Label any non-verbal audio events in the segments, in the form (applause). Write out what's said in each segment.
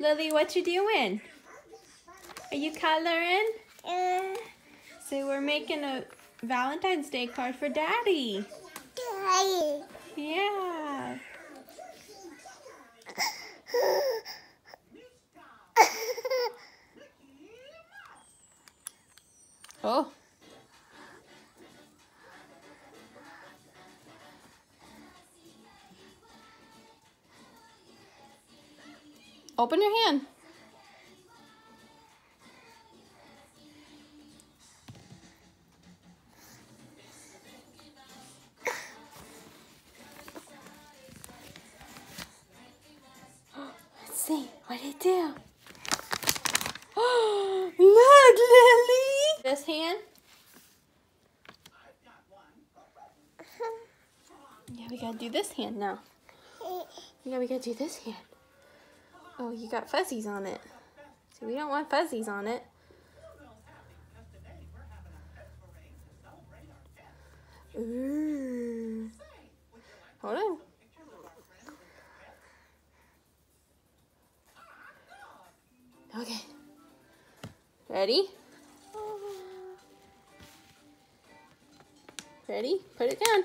Lillie, what you doing? Are you coloring? Uh, So we're making a Valentine's Day card for Daddy. Daddy. Yeah. (laughs) Oh. Open your hand. Let's see. What did it do? (gasps) Look, Lillie. This hand. (laughs) Yeah, we gotta do this hand now. (laughs) Yeah, we gotta do this hand. Oh, you got fuzzies on it. See, we don't want fuzzies on it. Ooh. Hold on. Okay. Ready? Ready? Put it down.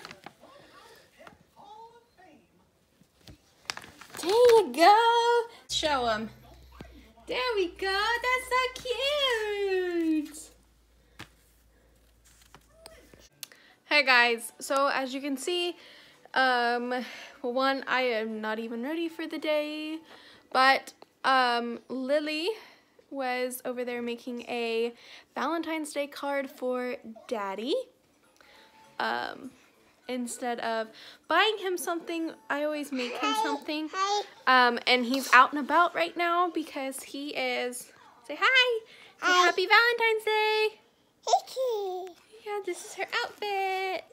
There you go. Show them. There we go. That's so cute. Hey guys. So as you can see, um, one, I am not even ready for the day, but um, Lillie was over there making a Valentine's Day card for Daddy. Um, instead of buying him something, I always make him something. Um, and he's out and about right now because he is. Say hi. Say Hi. happy Valentine's Day. Yeah, this is her outfit.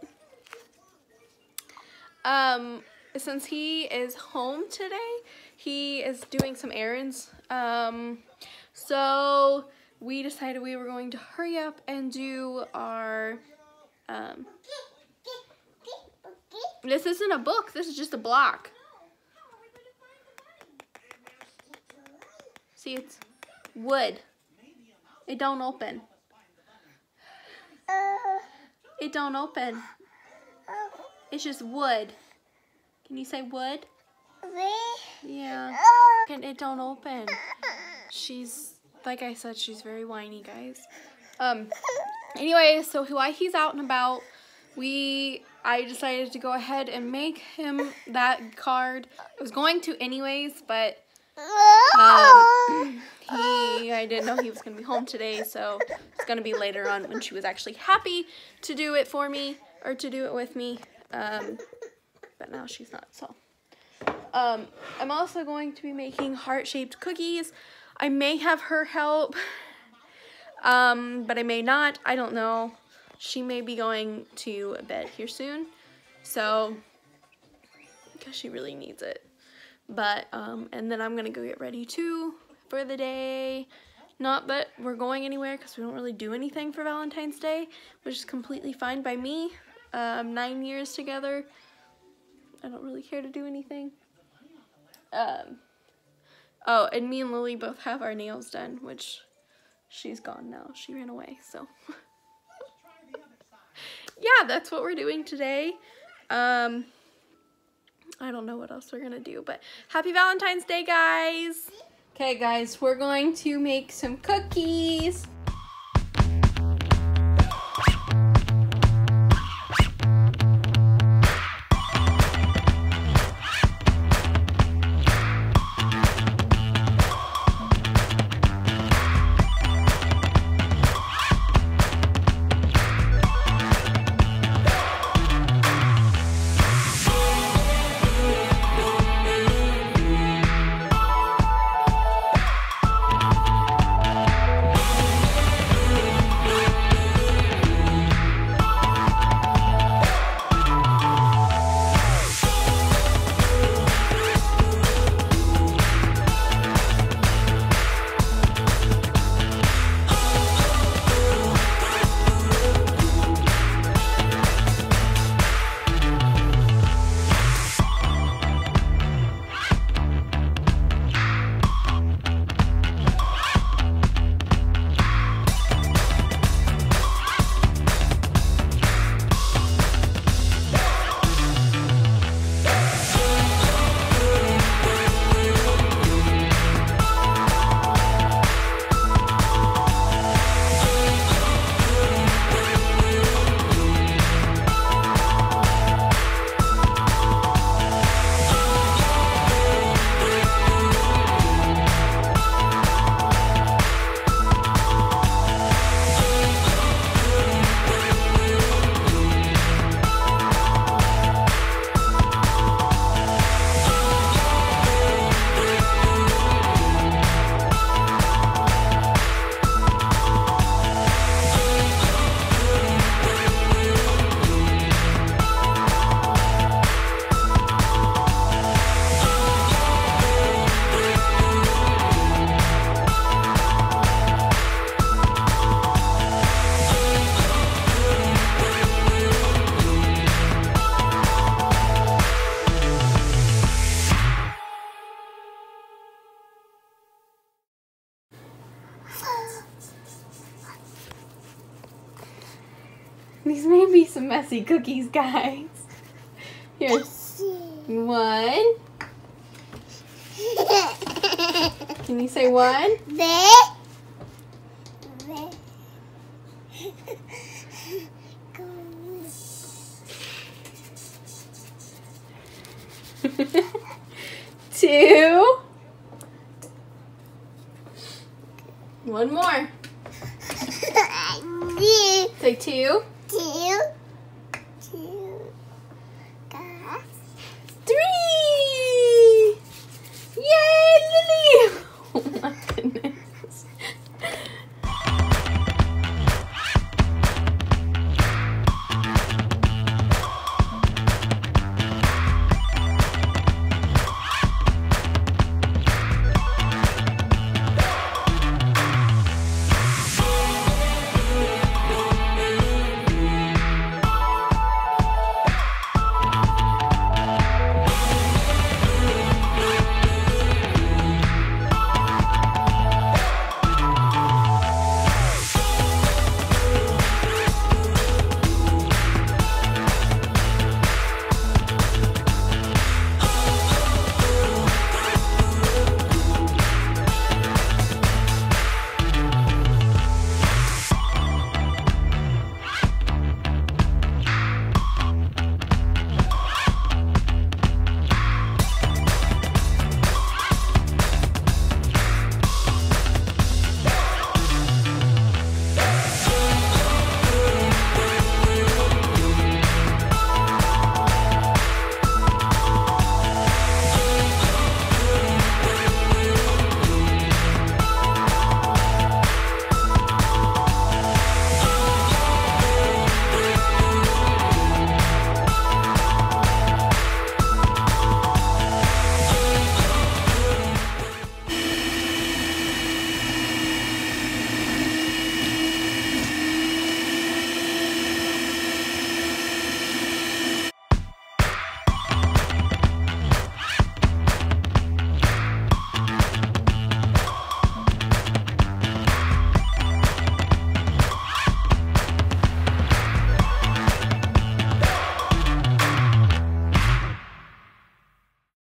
Um, since he is home today, he is doing some errands. Um, so we decided we were going to hurry up and do our. Um, this isn't a book. This is just a block. See, it's wood. It don't open. It don't open. It's just wood. Can you say wood? Yeah. And it don't open. She's like I said, she's very whiny, guys. Um. Anyway, so while he's out and about, we I decided to go ahead and make him that card. I was going to anyways, but um, he I didn't know he was gonna be home today, so it's gonna be later on when she was actually happy to do it for me or to do it with me. Um, but now she's not. So um, I'm also going to be making heart-shaped cookies. I may have her help, um, but I may not. I don't know. She may be going to bed here soon, so because she really needs it. But um, and then I'm gonna go get ready too for the day. Not that we're going anywhere because we don't really do anything for Valentine's Day, which is completely fine by me. Um, nine years together, I don't really care to do anything. Um, oh, and me and Lillie both have our nails done, which she's gone now. She ran away, so. (laughs) yeah, that's what we're doing today. Um, I don't know what else we're gonna do, but happy Valentine's Day, guys! Okay, guys, we're going to make some cookies. These may be some messy cookies, guys. Here, one. Can you say one? (laughs) Two. One more. (laughs) Say two.